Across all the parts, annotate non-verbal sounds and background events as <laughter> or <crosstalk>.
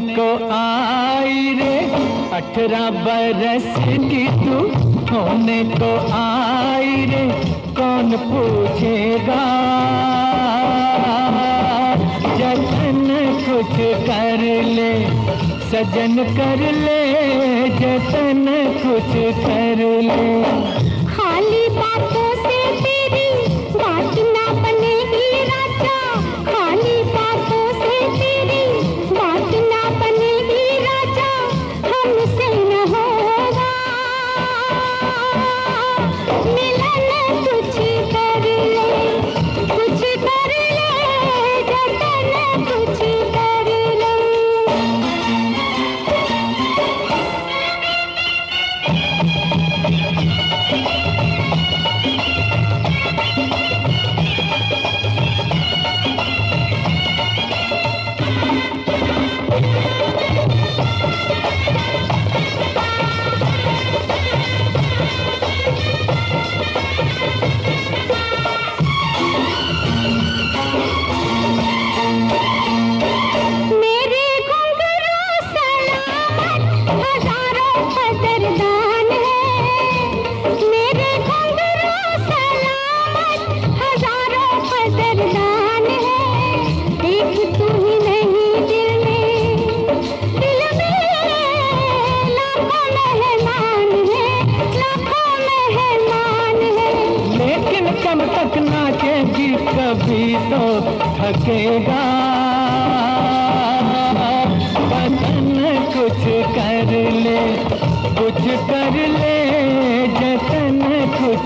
को आई रे अठारह बरस की तू होने को आई रे, कौन पूछेगा? जतन कुछ कर ले, सजन कर ले, जतन कुछ कर ले। खाली बात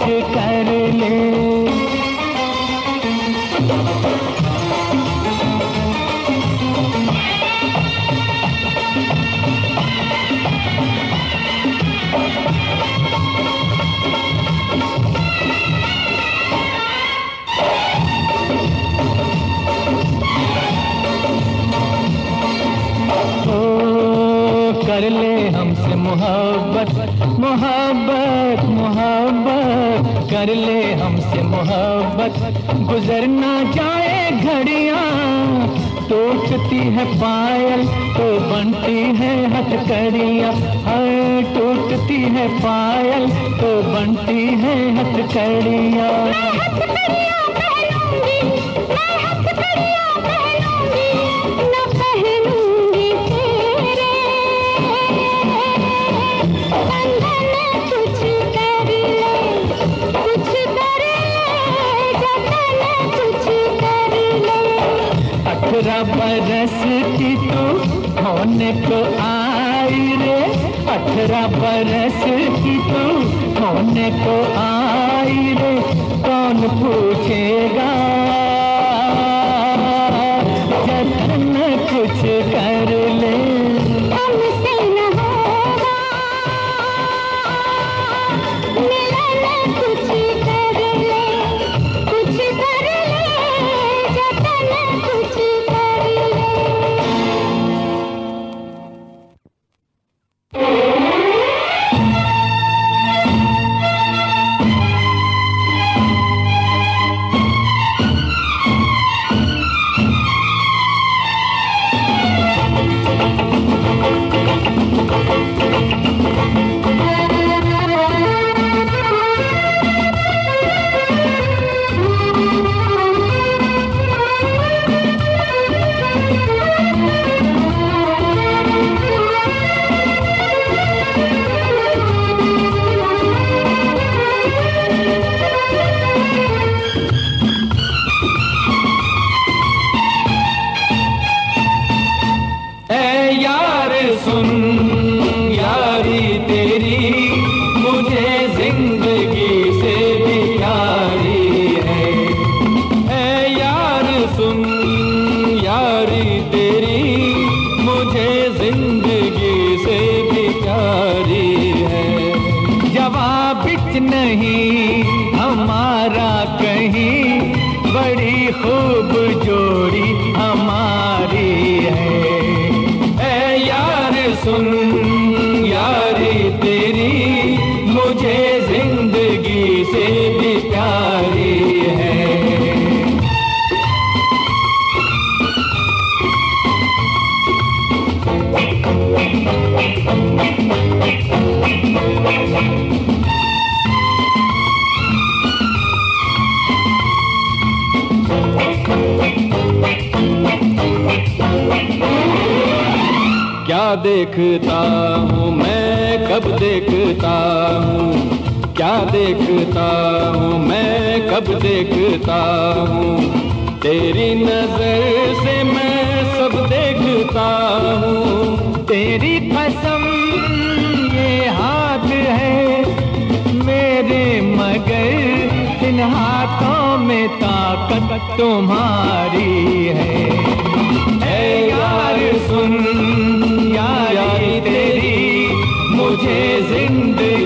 कर ले कर ले हमसे मोहब्बत मोहब्बत मोहब्बत। कर ले हमसे मोहब्बत। गुजर ना जाए घड़िया। टूटती है पायल तो बनती है हथकड़िया। हाय टूटती है पायल तो बनती है हथकड़िया। बरसती तू होने को तो आई रे? अठारह बरस की तू होने को तो आई रे? कौन पूछेगा? देखता हूँ, मैं कब देखता हूँ? क्या देखता हूँ, मैं कब देखता हूँ? तेरी नज़र से मैं सब देखता हूँ। तेरी कसम, ये हाथ है मेरे मगर, इन हाथों में ताकत तुम्हारी है। यार सुन यारी तेरी मुझे ज़िंदगी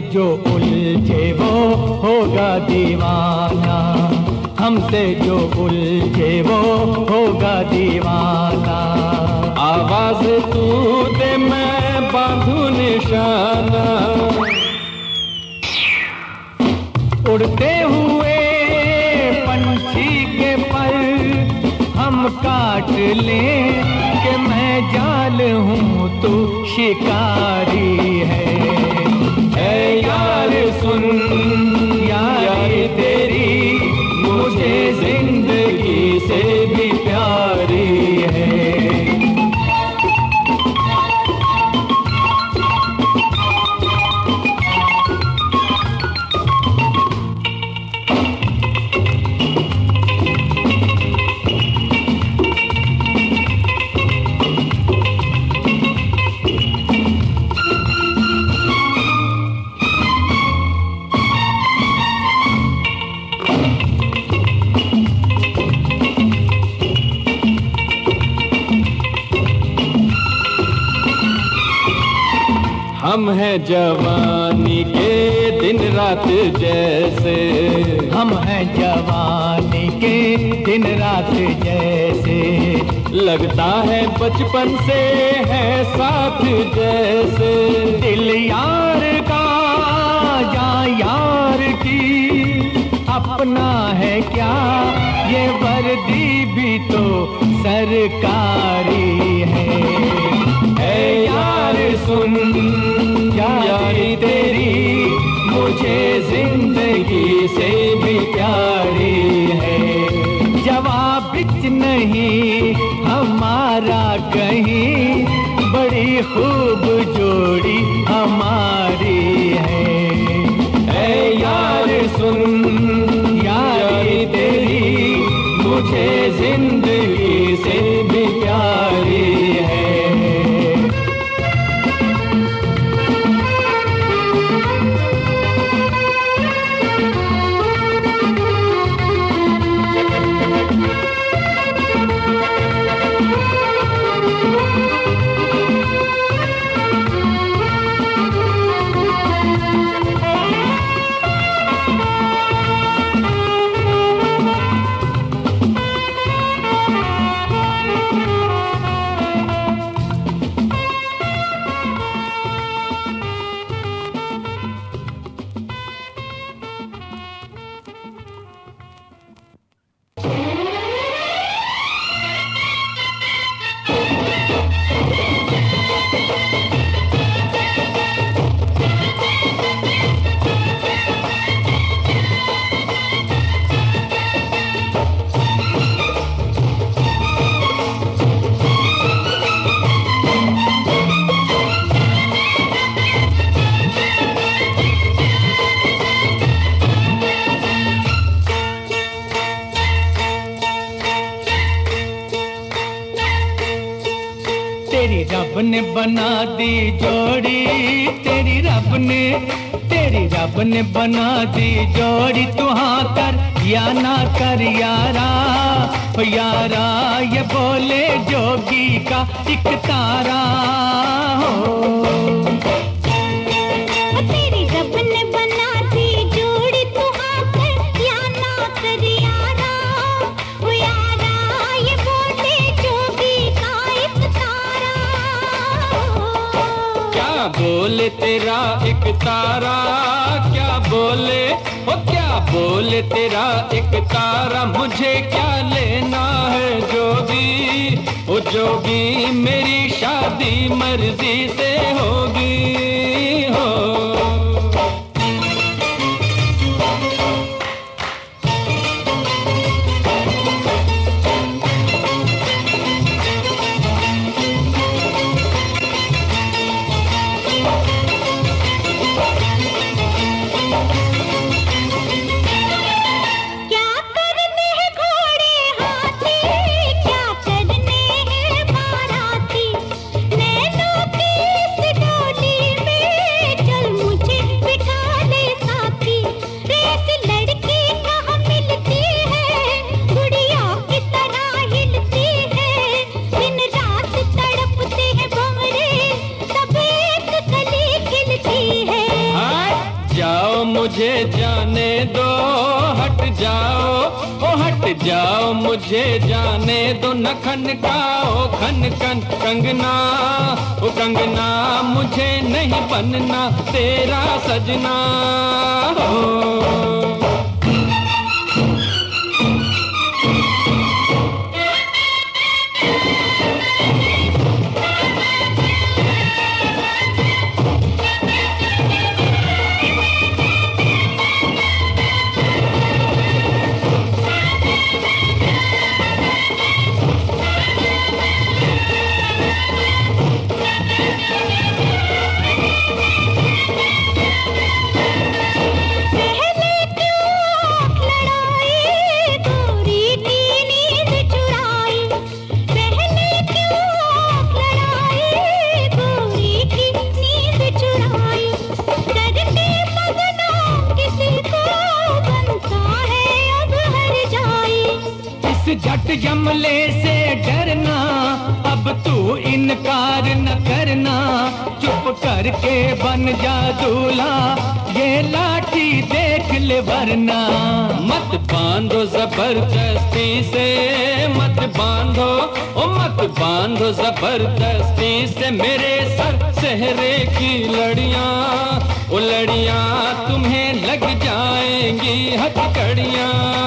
जो उलझे वो होगा दीवाना। हमसे जो उलझे वो होगा दीवाना। आवाज़ तू दे, मैं बांधू निशाना। उड़ते हुए पंछी के पर हम काट ले कि मैं जाल हूँ, तू शिकारी है। सुन हैं जवानी के दिन रात जैसे। हम हैं जवानी के दिन रात जैसे। लगता है बचपन से है साथ जैसे। दिल यार का या यार की अपना है क्या ये वर्दी भी तो सरकारी है। है यार सुन। तेरी रब ने बना दी जोड़ी। तेरी रब ने, तेरी रब ने बना दी जोड़ी। तू हाँ कर या ना कर यारा यारा, ये बोले जोगी का एक तारा। हो। एक तारा, क्या बोले? वो क्या बोले तेरा एक तारा? मुझे क्या लेना है जोगी? वो जोगी, मेरी शादी मर्ज़ी से होगी। मुझे जाने दो, हट जाओ। ओ, हट जाओ, मुझे जाने दो। न खनकाओ, खन खन, कंगना। ओ, कंगना, मुझे नहीं बनना, तेरा सजना। हो जमले से डरना, अब तू इनकार न करना। चुप करके बन जा दूल्हा, ये लाठी देख ले वरना। मत बांधो ज़बरदस्ती से, मत बांधो, ओ मत बांधो ज़बरदस्ती से मेरे सर सहरे की लड़ियाँ। ओ लड़ियाँ, तुम्हें लग जाएँगी हथकड़ियाँ।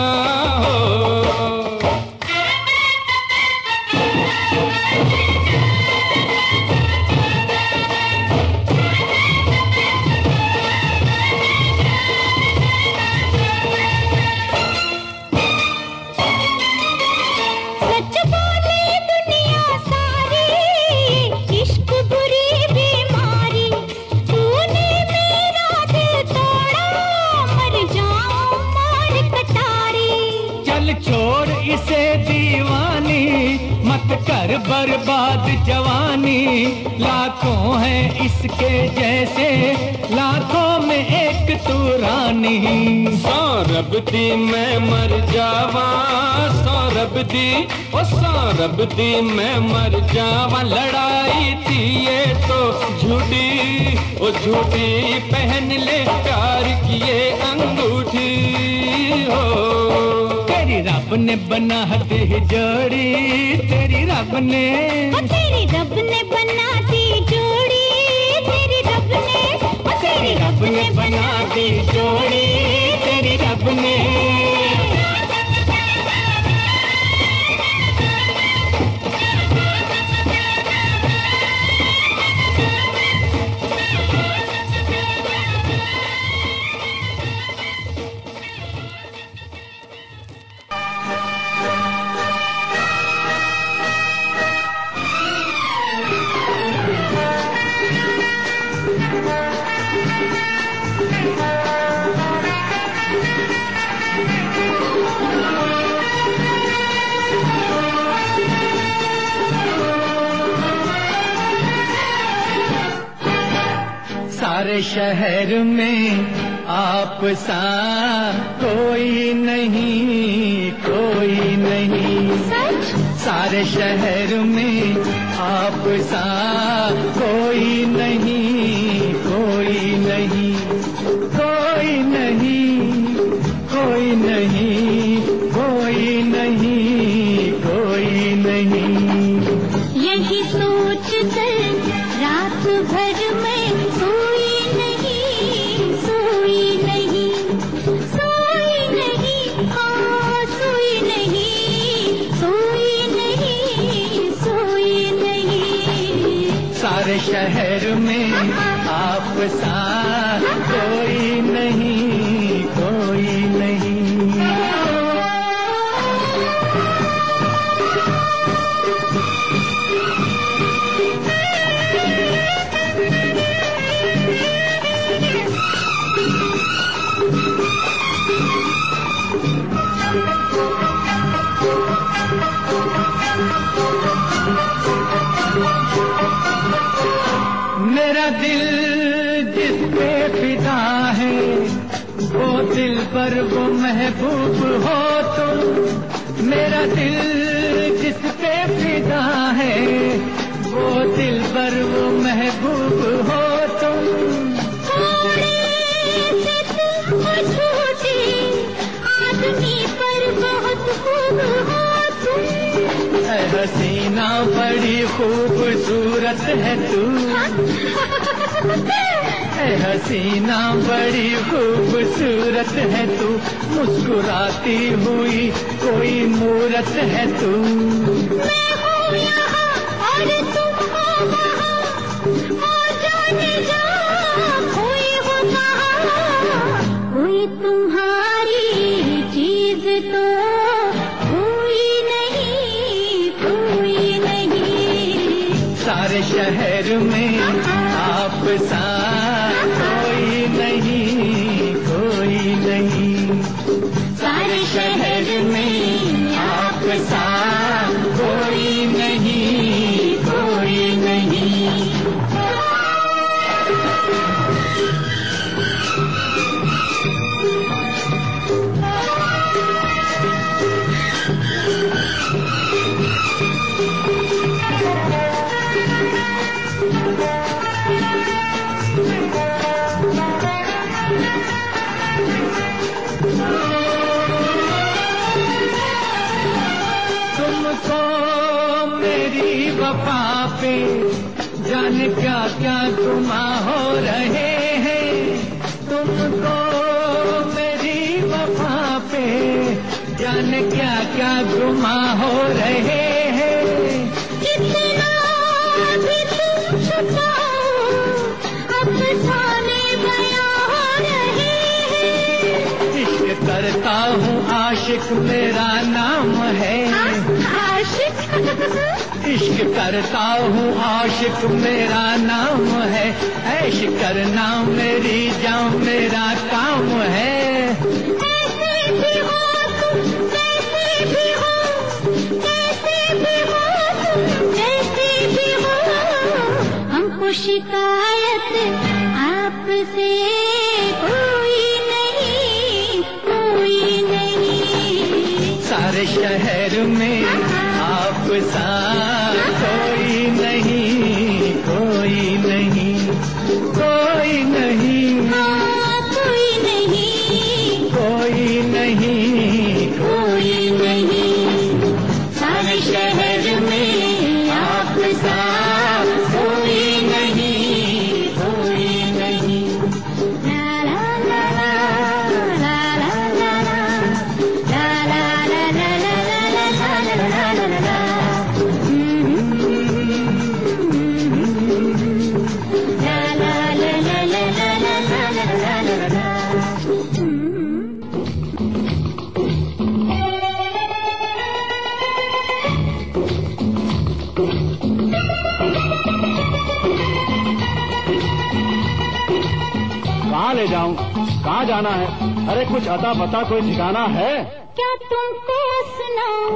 दी मैं मर जावा, लड़ाई थी ये तो झूठी वो झूठी पहन ले, प्यार की ये अंगूठी, हो। तेरी रब ने बना दी जोड़ी, तेरी रब ने। तेरी रब ने बना दी जोड़ी, तेरी रब ने। तेरी रब ने बना दी जोड़ी, तेरी रब ने। सारे शहर में आप सा कोई नहीं कोई नहीं। सच? सारे शहर में आप सा कोई नहीं कोई नहीं कोई नहीं कोई नहीं। शहर में आप सा कोई नहीं पर वो महबूब हो तुम मेरा दिल जिस पे फिदा है, वो दिल पर वो महबूब हो खूब हो तुम हसीना बड़ी खूबसूरत है तू। <laughs> ऐ हसीना बड़ी खूबसूरत है तू। मुस्कुराती हुई कोई मूरत है तू। नहीं सारे शहर में आप सा कोई नहीं कोई नहीं। सारे शहर में आप सा क्या क्या गुमा हो रहे हैं? तुमको मेरी वफा पे जाने क्या क्या गुमा हो रहे हैं? कितना भी तुम छुपाओ अफसाने बयां हो रहे हैं। इश्क करता हूँ आशिक मेरा इश्क करता हूँ आशिक मेरा नाम है। ऐश करना मेरी जान मेरा काम है। हो हो हो हो। हमको शिकायत आपसे कोई नहीं कोई नहीं। सारे शहर में आप सा जाऊँ? कहाँ जाना है? अरे कुछ अता पता कोई ठिकाना है? क्या तुमको सुनाऊं?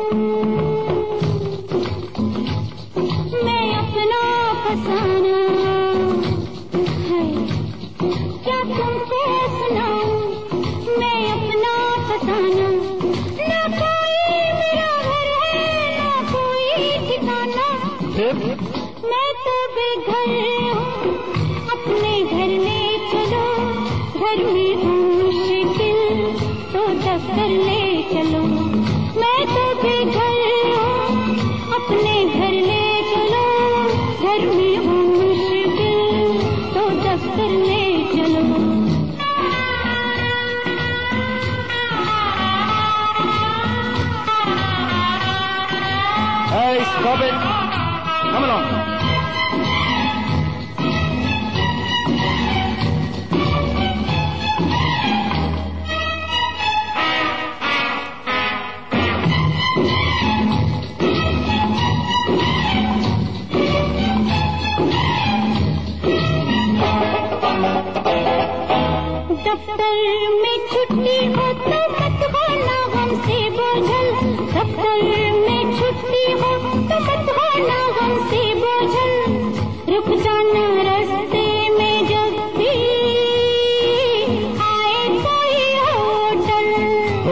मैं अपना फसाना करना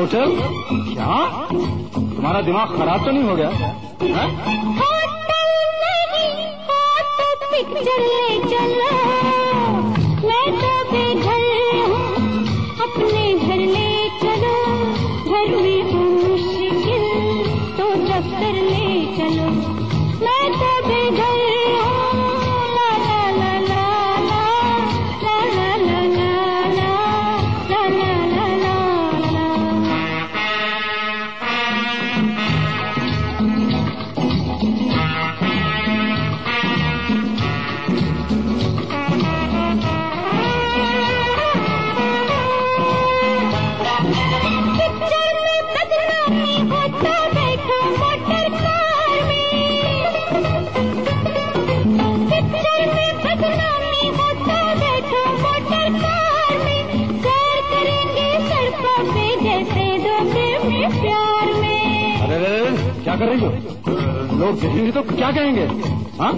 होटल? क्या? तुम्हारा दिमाग खराब तो नहीं हो गया? होटल नहीं, हाँ तो होटल पिक्चर ले चला। कर रही हो? लोग देखेंगे तो क्या कहेंगे? हाँ?